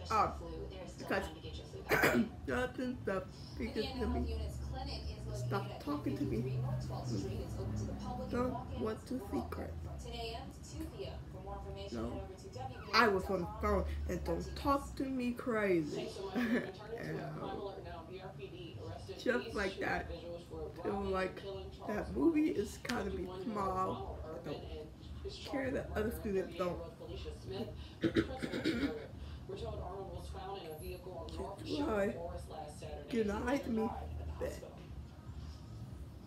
suspicion Oh, of flu, there is still because- time to get your flu vaccine. Nothing but The because Indiana to Health. Unit's clinic is located Stop at talking to me. 253 North 12th Street. It's open to the public Don't walk-ins want to are secret. from 10 a.m. to 2 p.m. For more information, No. head over to WBA. I was on the phone and don't talk to me crazy. Thanks so much. We're gonna turn it to a And, crime um, alert now. BRPD arrested just like that. individuals for Feel robbing and like that movie is kind of be small. I don't care that other students don't. Felicia Smith. We're told Arnold was found in a vehicle on North Why? Sherwood Forest last Saturday. Good night to me. the Bad. hospital.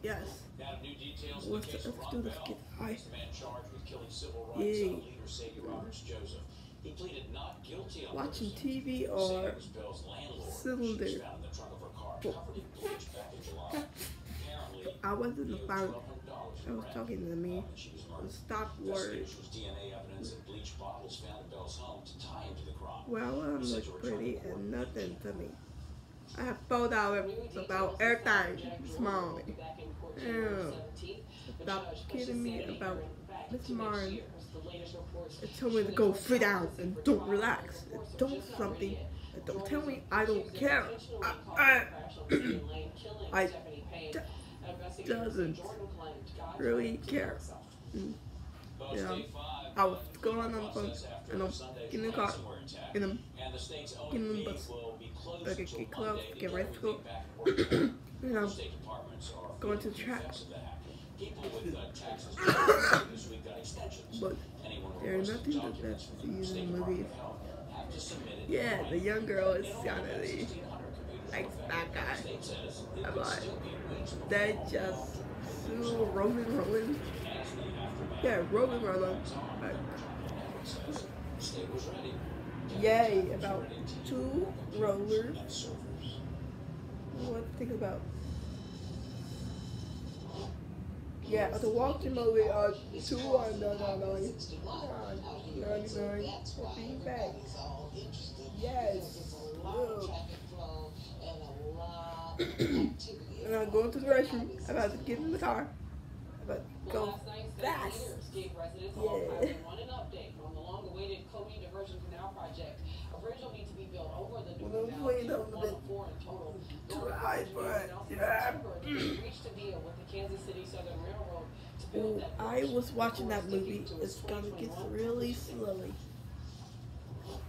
Yes. Now, new details What's the the case of other Ron students Bell. get high? He's the man charged with killing civil rights Yay. leader Sadie Roberts Joseph. He pleaded not guilty on Watching TV or was Bell's landlord. cylinder. She was found in the trunk of her car, covered in bleach back in July. I wasn't he the phone. I was talking to me. Stop word. Well, I He said look pretty and nothing to me. I have photos about everything this morning. Back in court Ew. January 17th. The Stop kidding me about Miss Martin. It told me to go sit down and don't relax and don't not something and don't tell me I don't care. I, I I doesn't Jordan claimed God really told him to kill care. Post Yeah. I was uh, going on the phone and I'm getting in the car and I'm the getting in the bus. will be closed Like, until get close, get ready to go. back working. you know State departments are going to the track. effects of that. People with uh, taxes due this week got extensions. but there's nothing that that's from the in the Department movie. of Health have to submit it Yeah, the young girl is It like that guy. weeks before They just sue Roman aftermath Yeah, Roman Rollins. Yay, about two rollers. What to think about? Yeah, the walking movie uh two on no no no. Yes. and I'm going to the restroom. I'm about to get in the car. I'm about to go last night, state fast. leaders gave residents Yeah. along Highway 1 an update on the long-awaited Comite Diversion Canal project. A bridge will need to be built over the Well, I'm waiting on the 104 in total. to Northern ride for engineers it. Yeah. September that they reached a deal with the Kansas City Southern Railroad to build Ooh, I was watching that movie. It's gonna get really slowly.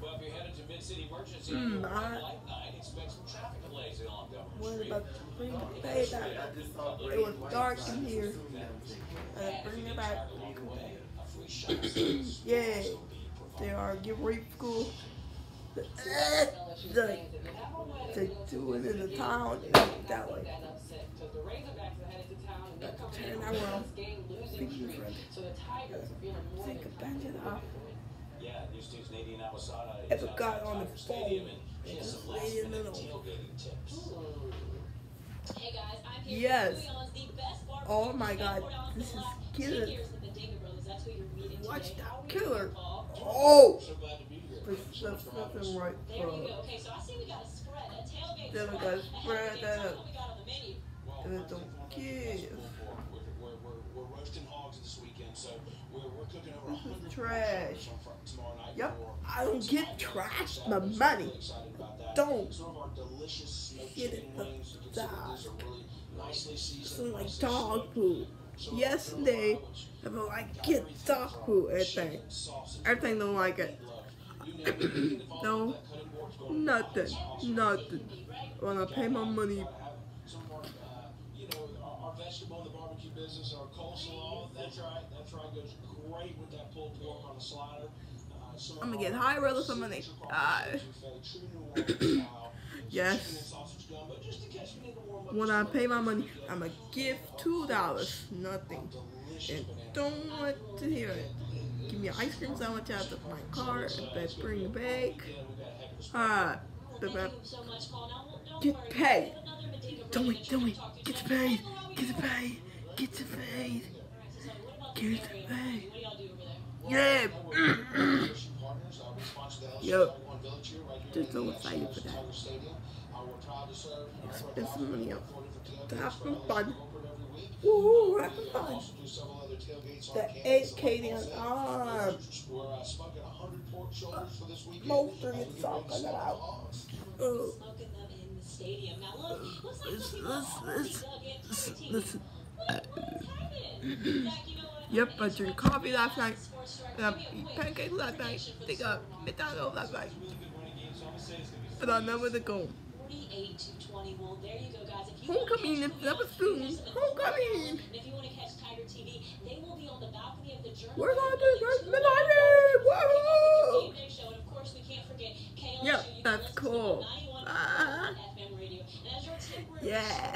Well, if you're headed to Mid-City Emergency Hmm, on your I- light night, expect some traffic delays along Government What Street. about to bring it back? It was dark in here. Uh, bring it back. Along the way, a free shot service will Yay. also be provided. They are get ready for school. The, LSU the, fans, if you have a wedding, they go to do it in the town It's and that not way. that the Razorbacks are headed to town and they're But coming turn that around. this game losing Think streak. different. So the Tigers are feeling more Think than about it, Ever outside got on the Tiger Stadium phone and she and has just some laid in last-minute the middle. tailgating tips. Hey guys, I'm here Yes. with Leon's the best bar Oh my God, this is lot. killer. Ten years with the David Brothers. That's who you're meeting Watch that How killer. Oh, So glad to be here. there's Thank you so much there's for having us. nothing right There you go. Okay, so I see we got a spread, a tailgate Then we gotta Ahead of the spread game. that Tell up. what we got on the menu. Well, And it first don't and foremost, give. vegetable pork. We're, we're, roasting hogs this weekend, so we're, we're cooking over 100 trash. on fr- tomorrow night Yep, I don't get trash, my money. Really excited about that. Don't Some of our delicious smoked get chicken it wings. You can see that these are really nicely seasoned. Some like dog food. Some Yesterday, I felt like get dog food, everything. Everything don't like it. meatloaf. You name it, anything that falls No, under that cutting board's going in. Nothing, nothing. When I pay my money, Gotta have some of our, uh, you know, our, our vegetable in the barbecue business, our coleslaw. That's right. That's right. Goes great with that pulled pork on the slider. Uh, some I'm gonna get high roller for money. signature barbecue fed, true New Orleans style. Yes. Sausage gumbo, just in case you need to warm up when I pay my money. I'ma give two dollars, nothing. And don't want to hear it. Give me an ice cream sandwich out of my car and then bring it back. Ah, the Thank so much, Paul. Now, don't Get paid. We have another Medina Do brother it, that do you it. can to. Get while we Get that- paid. Get. All what about Get the there? Yeah. Just just so excited for that. Spend some money on some fun. Woohoo, having fun. The campus. eight So Katie on arm. We're smoking 100 pork shoulders for this weekend. Most of it's we get ready to stadium. Now look, looks like Let's- some people let's- already let's- dug in to listen, the team. What, what's uh, happening? You know what? Yep, I'm drank coffee last night. And I eat pancakes last night. prediction for Think the of McDonald's last night. Really good running game, so I'm gonna say it's gonna be But I never to go. 48 to 20. Well, there you go, guys. If you Homecoming is never the soon. Homecoming. If you want to catch Tiger TV, they will be on the balcony of the Journal. We're going to Building Great two Milani. Woohoo! Ban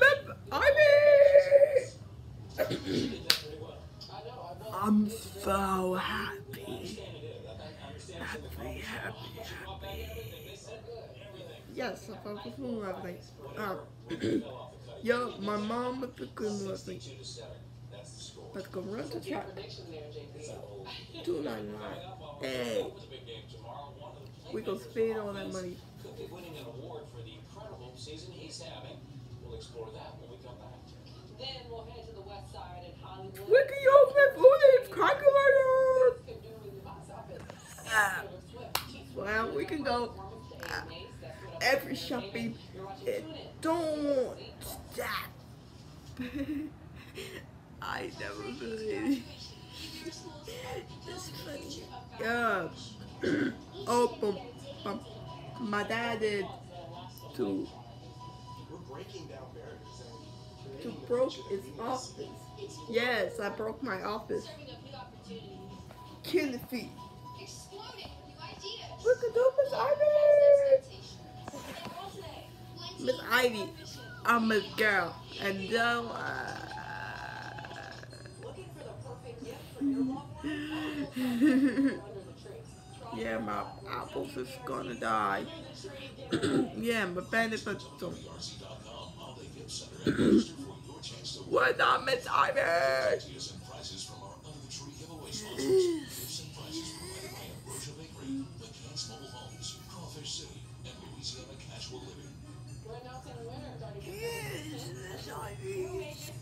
Miss Ivy. I know. I'm so happy. Happy, happy. Everything. Yes, I focus on everything. Um, yo, my mom was a good listening. 62 to 7. That's the score. Let's go run to track. Prediction there, JP. Two ninety nine. Hey, we go spend all that money. could be winning an award for the incredible season he's having. We'll explore that when we come back. Then we'll head to the west side in Hollywood. Wiki open footage calculator. Could do in the box office. Ah. Taylor Swift, T-Swift, Well, we can go performance to AMAs. That's what I'm every shopping. It don't stop. I never believe. It's funny. Yeah. oh, but, but my dad did to We're breaking down barriers to broke his office. Yes, I broke my office. Serving up new opportunities. Killing feet. Exploding for new ideas. Look at Miss Ivy. Expectations. And all today, Miss Ivy, I'm a girl, and now. Uh, yeah, my apples is gonna die. yeah, my benefits. What's up, Miss Ivy? Ideas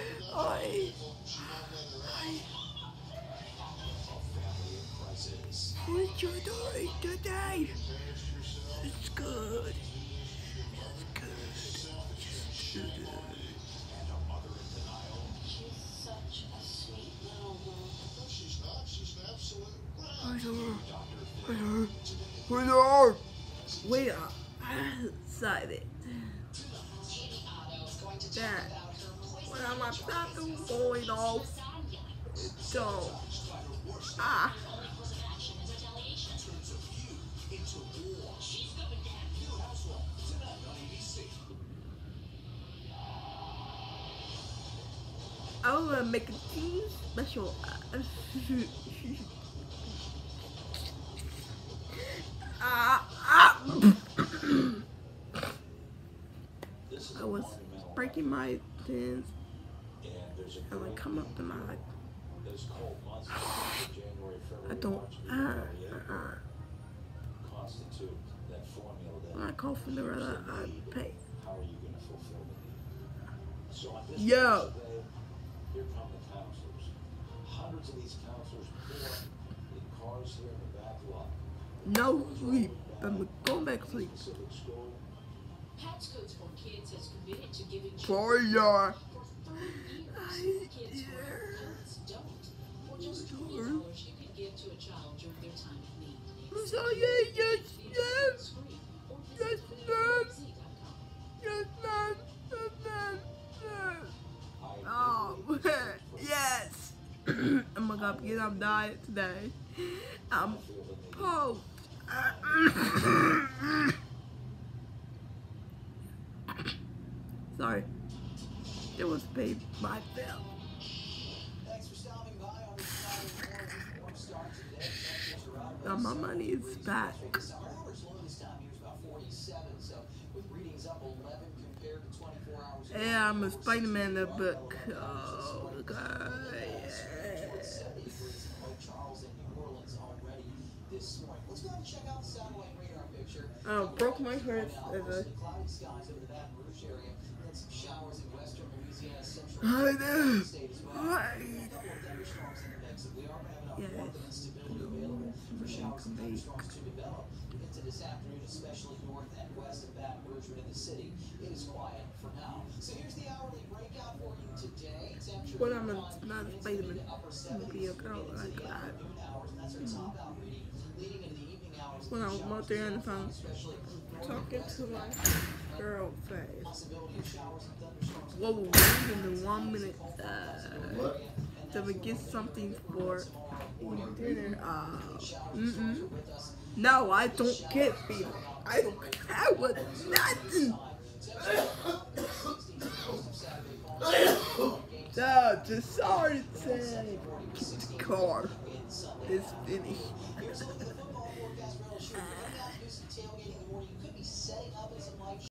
crisis. what's your doing today? It's good. It's good. And a mother in denial. She's such a sweet little girl. She's not. She's an absolute. Where's her? Doctor Where's her? Where's her? We are excited. Katie Otto is going to That. about her poison When I'm about to going off, lasagna. don't. Want to make a team special. ah, ah. I was breaking my tins And there's a and I come up to my. Those cold months, January, I don't. Uh, uh, uh. constitute that formula When I call for the I pay. how are you going to fulfill the need? So on this Yo. Hundreds of these counselors pour in cars here in the back lot. No sleep. I'm going back to sleep. Pacific School, Pat's Codes for Kids has committed to giving For children your. for 30 years. I Kids where dear. parents don't. For just $20 you can give to a child during their time of need. So yeah, yes, yes, Screen yes, oh, oh my god, because I'm dying today. I'm poked. Sorry. It was paid by out Now my money is back. Yeah, I'm a Spider-Man in the book. Oh, God. Yes. 70 degrees in Lake Charles and New Orleans already this this morning. Let's go and check out the satellite I broke my heart as a. I know. Yeah. into this afternoon, especially north and west of Baton Rouge, but in the city, it is quiet for now. So here's the hourly breakout for you today. Well, I'm a- not a upper I'm a girl like that. afternoon mm. When I'm out there and north and talking to my girl showers Whoa, wait in the one minute. Uh, to we get something for dinner. Uh, mm-mm. No, I don't get fever. I don't care what nothing. Dad, the sorry thing. The car is finished.